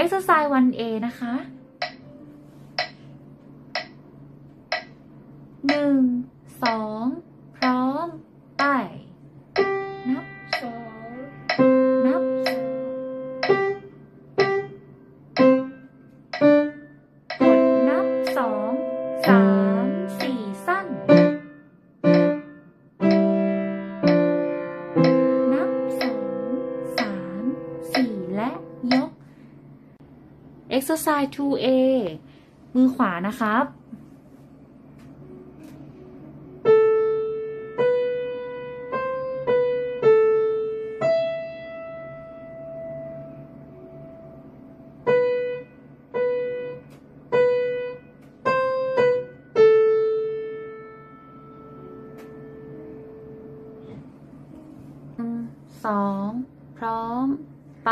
exercise 1A นะคะ หนึ่ง สอง พร้อม ไป นับ สอง นับ กดนับสอง สาม สี่สั้น นับสอง สาม สี่และยก exercise 2A มือขวานะครับ สอง พร้อม ไป